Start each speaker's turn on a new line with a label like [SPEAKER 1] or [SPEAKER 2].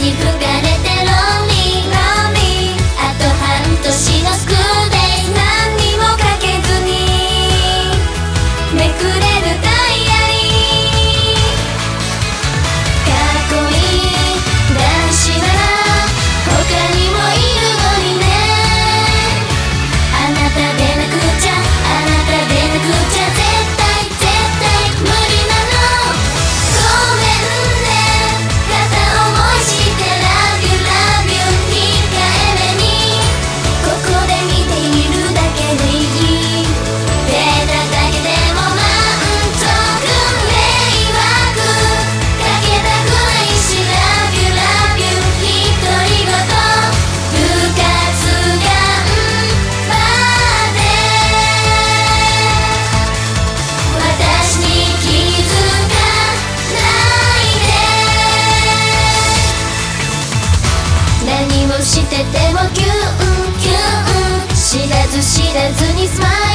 [SPEAKER 1] magnifique. ずにスマイル